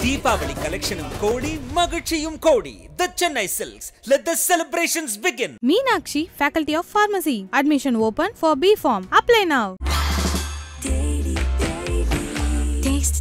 தீபாவளி கலெக்ஷனும் கோடி மகிழ்ச்சியும் கோடி the Chennai silks let the celebrations begin Meenakshi, Faculty of Pharmacy. Admission open for B Form. Apply now. Taste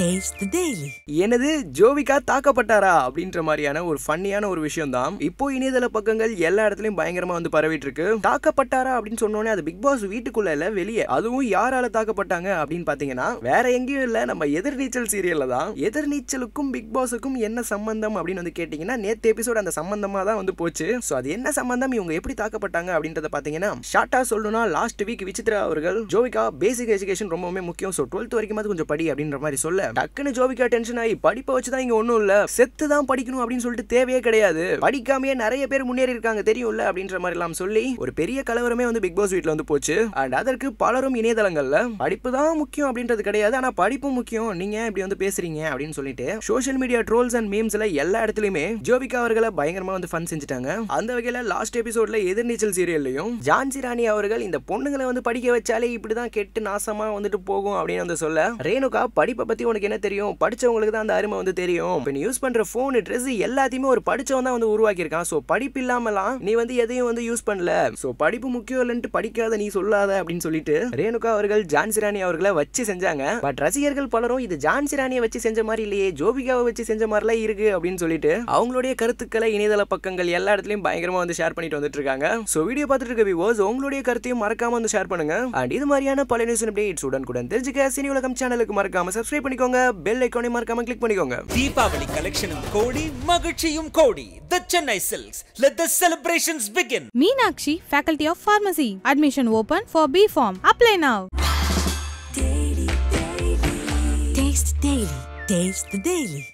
Daily. எனது ஜோவிகா தாக்கப்பட்டாரா? அப்படின்ற மாதிரியான ஒரு ஃபன்னியான ஒரு விஷயம் தான் இப்போ இணையதள பக்கங்கள் எல்லா இடத்துலயும் பயங்கரமா வந்து பரவிட்டு இருக்கு தாக்கப்பட்டாரா அப்படின்னு சொன்னோடனே அது பிக் பாஸ் வீட்டுக்குள்ள இல்ல வெளியே. அதுவும் யாரால தாக்கப்பட்டாங்க அப்படின்னு பாத்தீங்கன்னா வேற எங்கேயும் இல்ல. நம்ம எதிர்நீச்சல் சீரியல்ல தான். எதிர்நீச்சலுக்கும் பிக் பாஸுக்கும் என்ன சம்பந்தம் அப்படின்னு வந்து கேட்டீங்கன்னா நேத்து எபிசோட் அந்த சம்பந்தமா தான் வந்து போச்சு. சோ அது என்ன சம்பந்தம்? இவங்க எப்படி தாக்கப்பட்டாங்க அப்படின்றத பாத்தீங்கன்னா ஷார்ட்டா சொல்லணும்னா லாஸ்ட் வீக் விசித்ரா அவர்கள் ஜோவிகா பேசிக் எஜுகேஷன் ரொம்பவுமே முக்கியம். ஸோ டுவெல்த் வரைக்கும் கொஞ்சம் படி அப்படின்ற மாதிரி சொல்ல டக்குன்னு ஜோபிகா டென்ஷன் ஆகி படிப்பை வச்சு தான் இங்க ஒன்றும் இல்ல. செத்து தான் படிக்கணும் அப்படின்னு சொல்லிட்டு தேவையே கிடையாது. படிக்காமையே நிறைய பேர் முன்னேறி இருக்காங்க தெரியும்ல அப்படின்ற மாதிரி எல்லாம் சொல்லி ஒரு பெரிய கலவரமே வந்து பிக் பாஸ் வீட்டில் வந்து போச்சு. அண்ட் அதற்கு பலரும் இணையதளங்கள்ல படிப்பு தான் முக்கியம் அப்படின்றது கிடையாது. ஆனா படிப்பும் முக்கியம். நீங்க ஏன் இப்படி வந்து பேசுறீங்க அப்படின்னு சொல்லிட்டு சோஷியல் மீடியா ட்ரோல்ஸ் அண்ட் மீம்ஸ்ல எல்லா இடத்துலயுமே ஜோபிகா அவர்களை பயங்கரமா வந்து ஃபன் செஞ்சுட்டாங்க. அந்த வகையில லாஸ்ட் எபிசோட்ல எதிர்நீச்சல் சீரியல்லையும் ஜான்சி ராணி அவர்கள் இந்த பொண்ணுங்களை வந்து படிக்க வச்சாலே இப்படிதான் கெட்டு நாசமா வந்துட்டு போகும் அப்படின்னு வந்து சொல்ல ரேணுகா படிப்பை பத்தி உனக்கு என்ன தெரியும்? படிச்சவங்களுக்கு தான் அந்த அருமை வந்து தெரியும். இப்போ நீ யூஸ் பண்ணுற ஃபோனு ட்ரெஸ் எல்லாத்தையுமே ஒரு படித்தவன் தான் வந்து உருவாக்கியிருக்கான். ஸோ படிப்பு இல்லாமலாம் நீ வந்து எதையும் வந்து யூஸ் பண்ணல. ஸோ படிப்பு முக்கியம் இல்லைன்ட்டு படிக்காத நீ சொல்லாத அப்படின்னு சொல்லிட்டு ரேணுகா அவர்கள் ஜான்சி ராணி அவர்களை வச்சு செஞ்சாங்க. பட் ரசிகர்கள் பலரும் இது ஜான்சி ராணியை வச்சு செஞ்ச மாதிரி இல்லையே ஜோபிகாவை வச்சு செஞ்ச மாதிரிலாம் இருக்கு அப்படின்னு சொல்லிட்டு அவங்களுடைய கருத்துக்களை இணையதள பக்கங்கள் எல்லா இடத்துலயும் பயங்கரமா வந்து ஷேர் பண்ணிட்டு வந்துட்டு இருக்காங்க. சோ வீடியோ பார்த்துட்டு இருக்க விவோஸ் உங்களுடைய கருத்தையும் மறக்காம வந்து ஷேர் பண்ணுங்க. அண்ட் இது மாதிரியான பல நியூஸ் அப்டேட்ஸ் உடனுக்குடன் தெரிஞ்சுக்க சினி உலகம் சேனலுக்கு மறக்காம சப்ஸ்கிரைப் பண்ணிக்கோங்க பெல் ஐக்கானை மறக்காம கிளிக் பண்ணிக்கோங்க தீபாவளி கலெக்ஷனும் கோடி மகிழ்ச்சியும் கோடி the Chennai silks let the celebrations begin Meenakshi, Faculty of Pharmacy. Admission open for B Form. Apply now. Taste Daily. Taste the Daily.